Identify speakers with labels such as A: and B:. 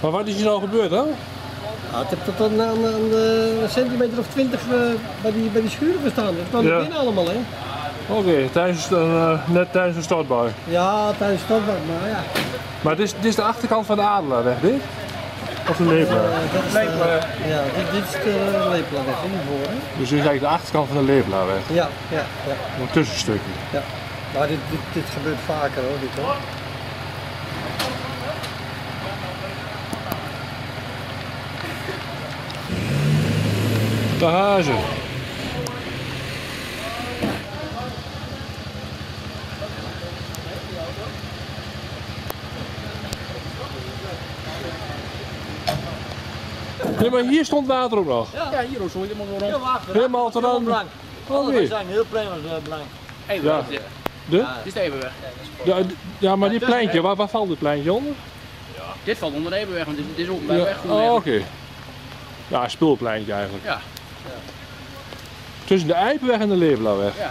A: Maar wat is hier nou gebeurd dan?
B: Ja, het heeft tot een, aan, aan de centimeter of 20 eh, bij, die, bij die schuren gestaan. Dat kwam
A: Ja.
B: er binnen allemaal, hè?
A: Oké, tijdens een, eh, net tijdens een stortbui.
B: Ja, tijdens het opbouw, maar ja.
A: Maar dit is, dit is de achterkant van de Adelaarweg, dit? Of de Leeflaar?
B: Eh, dat is, eh, ja, dit, dit is de Lepelaweg, hiervoor, hè?
A: Dus dit is eigenlijk de achterkant van de Leeflaarweg.
B: Ja, ja, ja,
A: Een tussenstukje.
B: ja. Maar dit, dit, dit gebeurt vaker, hoor, dit, hoor.
A: De hazen. Nee, maar hier stond water ook nog.
C: Ja, hier ook zo helemaal rond.
A: Helemaal. Oh,
D: We
A: nee.
D: zijn heel klein als uh, belang.
C: Evenweg.
A: Ja.
C: Ja.
A: De?
C: Dit is de Evenweg.
A: Ja, ja, maar dit pleintje, waar, waar valt dit pleintje onder?
C: Dit valt onder de Evenweg, want dit, dit is ook bij
A: Ja.
C: de weg.
A: Oh, oké. Ja, spulpleintje eigenlijk.
C: Ja.
A: Tussen de Eipenweg en de Leeflauweg.
C: Ja.